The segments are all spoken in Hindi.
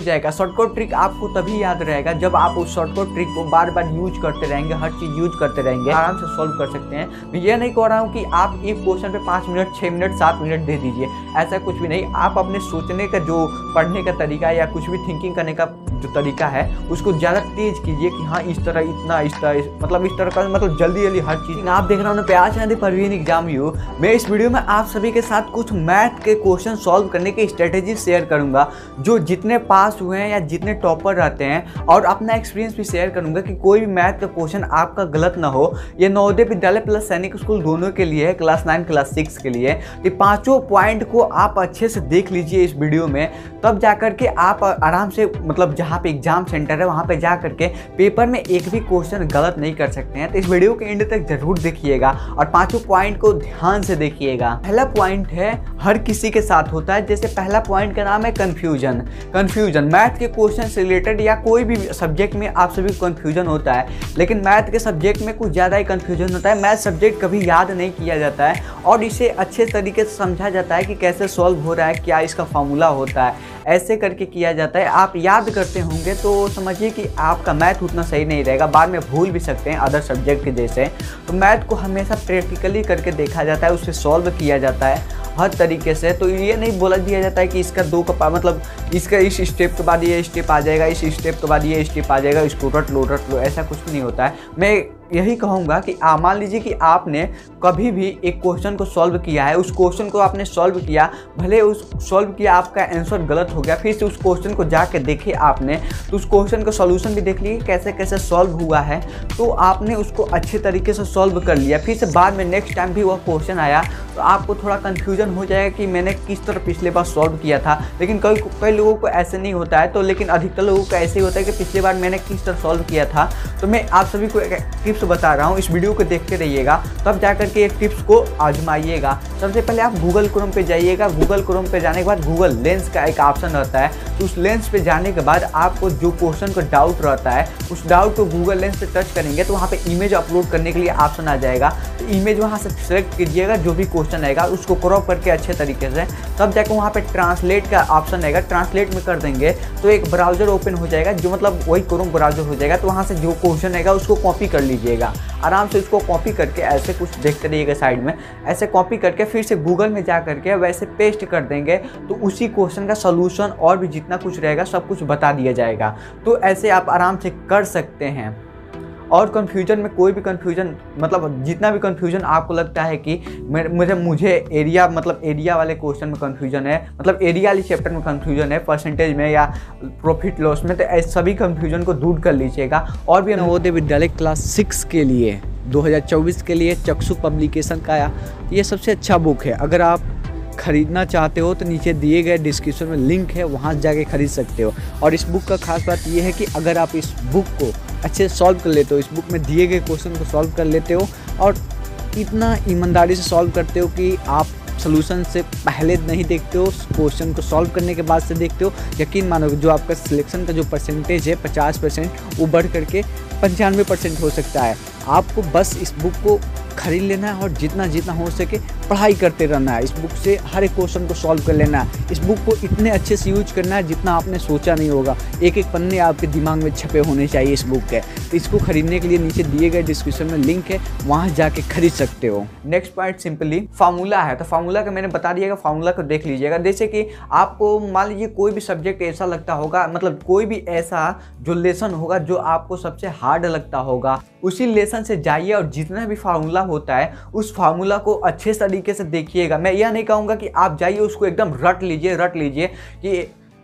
जाएगा। शॉर्टकट ट्रिक आपको तभी याद रहेगा जब आप उस शॉर्टकट ट्रिक को बार बार यूज़ करते रहेंगे, हर चीज़ यूज़ करते रहेंगे, आराम से सॉल्व कर सकते हैं। मैं ये नहीं कह रहा हूँ कि आप एक क्वेश्चन पे पाँच मिनट छः मिनट सात मिनट दे दीजिए। ऐसा कुछ भी नहीं। आप अपने सोचने का जो, पढ़ने का तरीका या कुछ भी थिंकिंग करने का जो तरीका है, उसको ज़्यादा तेज कीजिए कि हाँ इस तरह इतना, इस तरह मतलब इस तरह का मतलब जल्दी जल्दी हर चीज़। आप देख रहे हो प्यार चांदी परवीन एग्ज़ाम यू मैं इस वीडियो में आप सभी के साथ कुछ मैथ के क्वेश्चन सॉल्व करने की स्ट्रेटेजी शेयर करूँगा, जो जितने पास हुए हैं या जितने टॉपर रहते हैं, और अपना एक्सपीरियंस भी शेयर करूँगा कि कोई भी मैथ का क्वेश्चन आपका गलत ना हो। ये नवोदय विद्यालय प्लस सैनिक स्कूल दोनों के लिए है क्लास नाइन क्लास सिक्स के लिए। तो पाँचों पॉइंट को आप अच्छे से देख लीजिए इस वीडियो में। तब जा के आप आराम से मतलब जहाँ पे एग्ज़ाम सेंटर है, वहाँ पे जा करके पेपर में एक भी क्वेश्चन गलत नहीं कर सकते हैं। तो इस वीडियो के एंड तक ज़रूर देखिएगा, और पाँचों पॉइंट को ध्यान से देखिएगा। पहला पॉइंट है, हर किसी के साथ होता है। जैसे पहला पॉइंट का नाम है कंफ्यूजन कंफ्यूजन मैथ के क्वेश्चन से रिलेटेड या कोई भी सब्जेक्ट में आप सभी कंफ्यूजन होता है। लेकिन मैथ के सब्जेक्ट में कुछ ज़्यादा ही कंफ्यूजन होता है। मैथ सब्जेक्ट कभी याद नहीं किया जाता है और इसे अच्छे तरीके से समझा जाता है कि कैसे सॉल्व हो रहा है, क्या इसका फॉर्मूला होता है। ऐसे करके किया जाता है। आप याद करते होंगे तो समझिए कि आपका मैथ उतना सही नहीं रहेगा। बाद में भूल भी सकते हैं अदर सब्जेक्ट के जैसे। तो मैथ को हमेशा प्रैक्टिकली करके देखा जाता है, उसे सॉल्व किया जाता है हर तरीके से। तो ये नहीं बोला दिया जाता है कि इसका दो का मतलब इसका इस स्टेप के बाद ये स्टेप आ जाएगा, इस स्टेप के बाद ये स्टेप आ जाएगा, इसको रट लो रट लो, ऐसा कुछ नहीं होता है। मैं यही कहूँगा कि, आ, मान लीजिए कि आपने कभी भी एक क्वेश्चन को सॉल्व किया है, उस क्वेश्चन को आपने सॉल्व किया, भले उस सॉल्व किया आपका आंसर गलत हो गया, फिर से उस क्वेश्चन को जाके देखे आपने तो उस क्वेश्चन का सॉल्यूशन भी देख लिए कैसे कैसे सॉल्व हुआ है। तो आपने उसको अच्छे तरीके से सॉल्व कर लिया, फिर से बाद में नेक्स्ट टाइम भी वह क्वेश्चन आया तो आपको थोड़ा कन्फ्यूज़न हो जाएगा कि मैंने किस तरह पिछले बार सॉल्व किया था। लेकिन कई कई लोगों को ऐसे नहीं होता है तो लेकिन अधिकतर लोगों को ऐसे ही होता है कि पिछले बार मैंने किस तरह सॉल्व किया था। तो मैं आप सभी को एक टिप्स बता रहा हूँ, इस वीडियो को देखते रहिएगा। तब जा करके टिप्स को आजमाइएगा। सबसे पहले आप गूगल क्रोम पे जाइएगा। गूगल क्रोम पे जाने के बाद गूगल लेंस का एक ऑप्शन रहता है। तो उस लेंस पे जाने के बाद आपको जो क्वेश्चन का डाउट रहता है, उस डाउट को गूगल लेंस पे टच करेंगे तो वहाँ पर इमेज अपलोड करने के लिए ऑप्शन आ जाएगा। तो इमेज वहाँ से सेलेक्ट कीजिएगा, जो भी क्वेश्चन आएगा, उसको क्रॉप करके अच्छे तरीके से, तब जाकर वहाँ पे ट्रांसलेट का ऑप्शन आएगा। ट्रांसलेट में कर देंगे तो एक ब्राउज़र ओपन हो जाएगा, जो मतलब वही क्रोम ब्राउज़र हो जाएगा तो वहाँ से जो क्वेश्चन आएगा, उसको कॉपी कर लीजिएगा। आराम से उसको कॉपी करके ऐसे कुछ देखते रहिएगा साइड में। ऐसे कॉपी करके फिर से गूगल में जा करके वैसे पेस्ट कर देंगे तो उसी क्वेश्चन का सोल्यूशन और भी जितना कुछ रहेगा, सब कुछ बता दिया जाएगा। तो ऐसे आप आराम से कर सकते हैं। और कन्फ्यूज़न में कोई भी कन्फ्यूज़न मतलब जितना भी कन्फ्यूज़न आपको लगता है कि मुझे मुझे एरिया मतलब एरिया वाले क्वेश्चन में कन्फ्यूज़न है मतलब एरिया वाली चैप्टर में कन्फ्यूज़न है परसेंटेज में या प्रॉफिट लॉस में तो सभी कन्फ्यूज़न को दूर कर लीजिएगा। और भी नवोदय विद्यालय क्लास सिक्स के लिए 2024 के लिए चक्षु पब्लिकेशन का ये सबसे अच्छा बुक है। अगर आप ख़रीदना चाहते हो तो नीचे दिए गए डिस्क्रिप्शन में लिंक है, वहाँ जाके ख़रीद सकते हो। और इस बुक का खास बात यह है कि अगर आप इस बुक को अच्छे से सॉल्व कर लेते हो, इस बुक में दिए गए क्वेश्चन को सॉल्व कर लेते हो, और इतना ईमानदारी से सॉल्व करते हो कि आप सोल्यूशन से पहले नहीं देखते हो क्वेश्चन को सॉल्व करने के बाद से देखते हो, यकीन मानो जो आपका सिलेक्शन का जो परसेंटेज है, पचास परसेंट वो बढ़ करके पंचानवे परसेंट हो सकता है। आपको बस इस बुक को खरीद लेना है और जितना जितना हो सके पढ़ाई करते रहना है इस बुक से हर एक क्वेश्चन को सॉल्व कर लेना है इस बुक को इतने अच्छे से यूज़ करना है जितना आपने सोचा नहीं होगा। एक एक पन्ने आपके दिमाग में छपे होने चाहिए इस बुक के। तो इसको खरीदने के लिए नीचे दिए गए डिस्क्रिप्शन में लिंक है, वहाँ जाके खरीद सकते हो। नेक्स्ट पॉइंट सिंपली फार्मूला है। तो फार्मूला का मैंने बता दिया फार्मूला को देख लीजिएगा। जैसे कि आपको मान लीजिए कोई भी सब्जेक्ट ऐसा लगता होगा मतलब कोई भी ऐसा जो लेसन होगा जो आपको सबसे हार्ड लगता होगा, उसी लेसन से जाइए और जितना भी फार्मूला होता है, उस फार्मूला को अच्छे तरीके से देखिएगा। मैं यह नहीं कहूँगा कि आप जाइए, उसको एकदम रट लीजिए रट लीजिए कि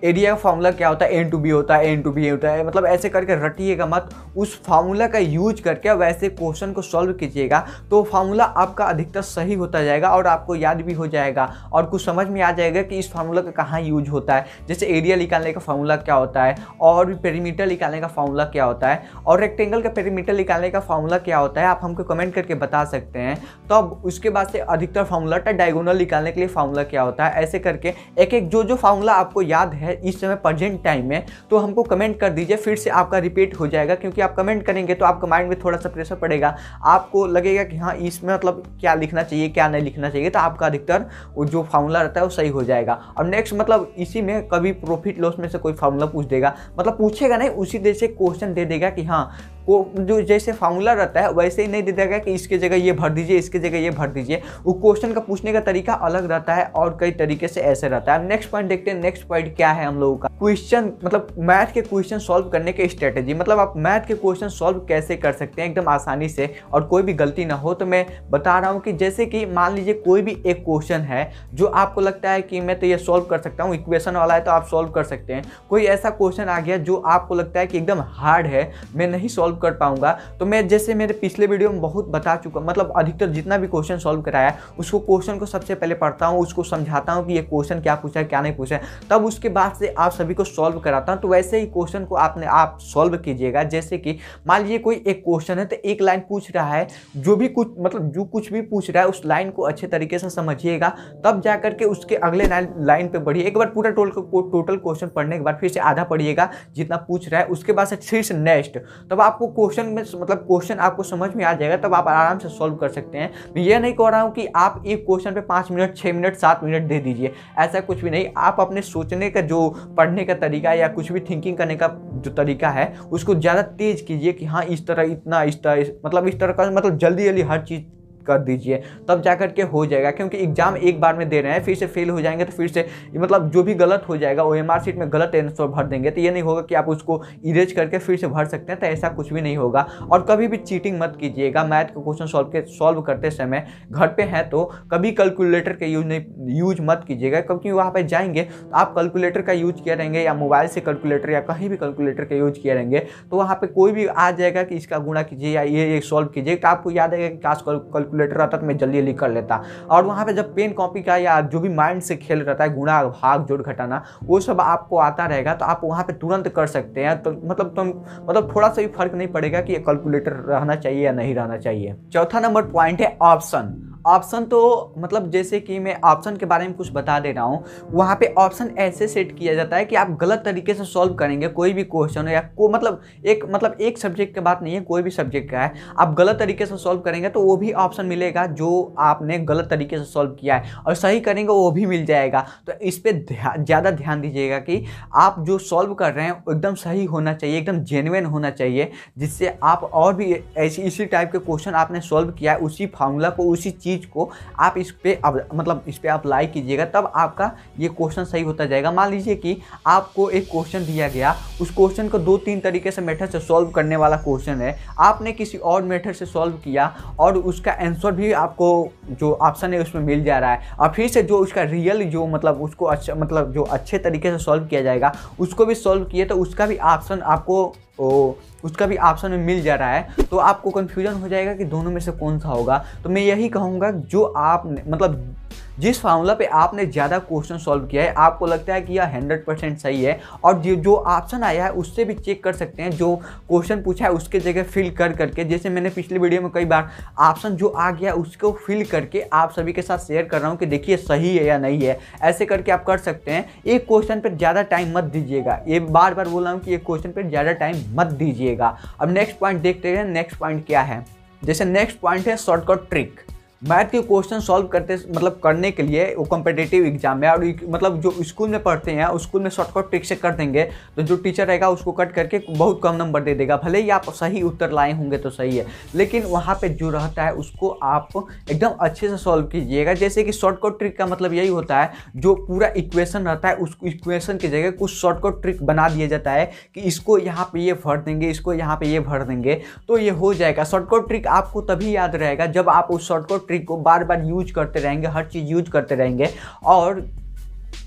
एरिया का फार्मूला क्या होता है? एन टू बी होता है एन टू बी होता है। मतलब ऐसे करके रटिएगा मत। उस फार्मूला का यूज़ करके वैसे क्वेश्चन को सॉल्व कीजिएगा तो फार्मूला आपका अधिकतर सही होता जाएगा और आपको याद भी हो जाएगा। और कुछ समझ में आ जाएगा कि इस फार्मूला का कहाँ यूज़ होता है। जैसे एरिया निकालने का फार्मूला क्या होता है और पेरीमीटर निकालने का फार्मूला क्या होता है और रेक्टेंगल का पेरीमीटर निकालने का फार्मूला क्या होता है, आप हमको कमेंट करके बता सकते हैं। तो उसके बाद से अधिकतर फार्मूला डायगोनल निकालने के लिए फार्मूला क्या होता है? ऐसे करके एक एक जो जो फार्मूला आपको याद है इस समय प्रजेंट टाइम में तो हमको कमेंट कर दीजिए, फिर से आपका रिपीट हो जाएगा, क्योंकि आप कमेंट करेंगे तो आपका माइंड में थोड़ा सा प्रेशर पड़ेगा। आपको लगेगा कि हाँ इसमें मतलब क्या लिखना चाहिए, क्या नहीं लिखना चाहिए तो आपका अधिकतर वो जो फार्मूला रहता है वो सही हो जाएगा। और नेक्स्ट मतलब इसी में कभी प्रॉफिट लॉस में से कोई फार्मूला पूछ देगा। मतलब पूछेगा नहीं, उसी देर से क्वेश्चन दे देगा कि हाँ वो जो जैसे फार्मूला रहता है, वैसे ही नहीं दे देगा कि इसके जगह ये भर दीजिए, इसके जगह ये भर दीजिए। वो क्वेश्चन का पूछने का तरीका अलग रहता है और कई तरीके से ऐसे रहता है। नेक्स्ट पॉइंट देखते हैं नेक्स्ट पॉइंट क्या है हम लोगों का? क्वेश्चन मतलब मैथ के क्वेश्चन सॉल्व करने के स्ट्रेटेजी मतलब आप मैथ के क्वेश्चन सॉल्व कैसे कर सकते हैं एकदम आसानी से और कोई भी गलती ना हो। तो मैं बता रहा हूँ कि जैसे कि मान लीजिए कोई भी एक क्वेश्चन है, जो आपको लगता है कि मैं तो ये सॉल्व कर सकता हूँ इक्वेशन वाला है तो आप सॉल्व कर सकते हैं। कोई ऐसा क्वेश्चन आ गया जो आपको लगता है कि एकदम हार्ड है, मैं नहीं सॉल्व कर पाऊँगा। तो मैं जैसे मेरे पिछले वीडियो में बहुत बता चुका मतलब अधिकतर जितना भी क्वेश्चन सॉल्व कराया, उसको क्वेश्चन को सबसे पहले पढ़ता हूँ, उसको समझाता हूँ कि ये क्वेश्चन क्या पूछा है, क्या नहीं पूछा है। तब उसके बाद से आप सभी को सॉल्व कराता हूँ। तो वैसे ही क्वेश्चन को आपने, आप सॉल्व कीजिएगा। जैसे कि मान लीजिए कोई एक क्वेश्चन है तो एक लाइन पूछ रहा है, जो भी कुछ मतलब जो कुछ भी पूछ रहा है, उस लाइन को अच्छे तरीके से समझिएगा। तब जा करके उसके अगले लाइन पे बढ़िए। एक बार पूरा टोटल क्वेश्चन पढ़ने के बाद फिर से आधा पढ़िएगा, जितना पूछ रहा है। उसके बाद से फिर से नेक्स्ट तब आपको क्वेश्चन में मतलब क्वेश्चन आपको समझ में आ जाएगा, तब आप आराम से सॉल्व कर सकते हैं। मैं ये नहीं कह रहा हूँ कि आप एक क्वेश्चन पे पाँच मिनट छः मिनट सात मिनट दे दीजिए। ऐसा कुछ भी नहीं। आप अपने सोचने का, जो पढ़ने का तरीका या कुछ भी थिंकिंग करने का जो तरीका है, उसको ज़्यादा तेज कीजिए कि हाँ इस तरह इतना, इस तरह मतलब इस तरह का मतलब जल्दी जल्दी हर चीज़ कर दीजिए, तब जा करके हो जाएगा, क्योंकि एग्ज़ाम एक बार में दे रहे हैं, फिर से फेल हो जाएँगे तो फिर से मतलब जो भी गलत हो जाएगा वो एम सीट में गलत आंसर भर देंगे तो ये नहीं होगा कि आप उसको इरेज करके फिर से भर सकते हैं तो ऐसा कुछ भी नहीं होगा। और कभी भी चीटिंग मत कीजिएगा मैथ का क्वेश्चन सॉल्व के सॉल्व करते समय घर पर हैं तो कभी कैलकुलेटर का यूज़ नहीं यूज़ मत कीजिएगा, क्योंकि वहाँ पर जाएँगे तो आप कैलकुलेटर का यूज़ किया रहेंगे, या मोबाइल से कैलकुलेटर या कहीं भी कैलकुलेटर का यूज़ किया रहेंगे तो वहाँ पर कोई भी आ जाएगा कि इसका गुणा कीजिए, या ये सॉल्व कीजिए तो आपको याद आएगा कि काश कैलकुलेटर रहता तो मैं जल्दी जल्दी कर लेता। और वहाँ पर जब पेन कॉपी का या जो भी माइंड से खेल रहता है, गुणा, भाग, जोड़, घटाना, वो सब आपको आता रहेगा तो आप वहाँ पर तुरंत कर सकते हैं। तो मतलब तुम मतलब थोड़ा सा भी फ़र्क नहीं पड़ेगा कि कैलकुलेटर रहना चाहिए या नहीं रहना चाहिए। चौथा नंबर पॉइंट है ऑप्शन ऑप्शन तो मतलब जैसे कि मैं ऑप्शन के बारे में कुछ बता दे रहा हूँ, वहाँ पे ऑप्शन ऐसे सेट किया जाता है कि आप गलत तरीके से सॉल्व करेंगे, कोई भी क्वेश्चन हो या को मतलब एक मतलब एक सब्जेक्ट की बात नहीं है, कोई भी सब्जेक्ट का है, आप गलत तरीके से सॉल्व करेंगे तो वो भी ऑप्शन मिलेगा जो आपने गलत तरीके से सॉल्व किया है, और सही करेंगे वो भी मिल जाएगा। तो इस पर ज़्यादा ध्यान दीजिएगा कि आप जो सॉल्व कर रहे हैं एकदम सही होना चाहिए, एकदम जेनविन होना चाहिए, जिससे आप और भी ऐसी, इसी टाइप के क्वेश्चन आपने सॉल्व किया है, उसी फार्मूला को, उसी चीज़ चीज़ को आप इस पर मतलब इस पर लाइक कीजिएगा, तब आपका ये क्वेश्चन सही होता जाएगा। मान लीजिए कि आपको एक क्वेश्चन दिया गया, उस क्वेश्चन को दो तीन तरीके से मेथड से सॉल्व करने वाला क्वेश्चन है। आपने किसी और मेथड से सॉल्व किया और उसका आंसर भी आपको जो ऑप्शन है उसमें मिल जा रहा है। और फिर से जो उसका रियल जो मतलब उसको अच्छा मतलब जो अच्छे तरीके से सॉल्व किया जाएगा, उसको भी सॉल्व किए तो उसका भी ऑप्शन आपको ओ, उसका भी ऑप्शन में मिल जा रहा है तो आपको कन्फ्यूज़न हो जाएगा कि दोनों में से कौन सा होगा। तो मैं यही कहूँगा, जो आप मतलब जिस फार्मूला पे आपने ज़्यादा क्वेश्चन सॉल्व किया है, आपको लगता है कि यह हंड्रेड परसेंट सही है और जो जो ऑप्शन आया है, उससे भी चेक कर सकते हैं, जो क्वेश्चन पूछा है, उसके जगह फिल कर करके। जैसे मैंने पिछले वीडियो में कई बार ऑप्शन जो आ गया उसको फिल करके आप सभी के साथ शेयर कर रहा हूँ कि देखिए सही है या नहीं है। ऐसे करके आप कर सकते हैं। एक क्वेश्चन पर ज़्यादा टाइम मत दीजिएगा। ये बार बार बोल रहा हूँ कि एक क्वेश्चन पर ज़्यादा टाइम मत दीजिएगा। अब नेक्स्ट पॉइंट देखते हैं नेक्स्ट पॉइंट क्या है? जैसे नेक्स्ट पॉइंट है शॉर्टकट ट्रिक मैथ के क्वेश्चन सॉल्व करते मतलब करने के लिए वो कॉम्पिटेटिव एग्ज़ाम में और मतलब जो स्कूल में पढ़ते हैं स्कूल में शॉर्टकट ट्रिक से कर देंगे तो जो टीचर रहेगा उसको कट करके बहुत कम नंबर दे देगा। भले ही आप सही उत्तर लाए होंगे तो सही है, लेकिन वहाँ पे जो रहता है उसको आप एकदम अच्छे से सॉल्व कीजिएगा। जैसे कि शॉर्टकट ट्रिक का मतलब यही होता है, जो पूरा इक्वेशन रहता है, उस इक्वेशन की जगह कुछ शॉर्टकट ट्रिक बना दिया जाता है कि इसको यहाँ पर ये भर देंगे, इसको यहाँ पर ये भर देंगे तो ये हो जाएगा। शॉर्टकट ट्रिक आपको तभी याद रहेगा जब आप उस शॉर्टकट ट्रिक को बार बार यूज़ करते रहेंगे, हर चीज़ यूज़ करते रहेंगे। और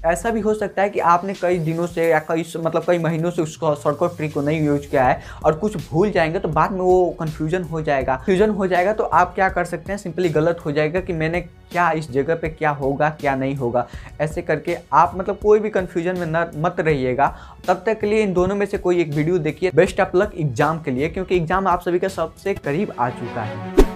ऐसा भी हो सकता है कि आपने कई दिनों से या कई मतलब कई महीनों से उसको शॉर्टकट ट्रिक को नहीं यूज़ किया है और कुछ भूल जाएँगे तो बाद में वो कन्फ्यूज़न हो जाएगा। कन्फ्यूज़न हो जाएगा तो आप क्या कर सकते हैं? सिंपली गलत हो जाएगा कि मैंने क्या इस जगह पे क्या होगा, क्या नहीं होगा। ऐसे करके आप मतलब कोई भी कन्फ्यूज़न में न, मत रहिएगा। तब तक के लिए इन दोनों में से कोई एक वीडियो देखिए। बेस्ट ऑफ़ लक एग्ज़ाम के लिए, क्योंकि एग्ज़ाम आप सभी का सबसे करीब आ चुका है।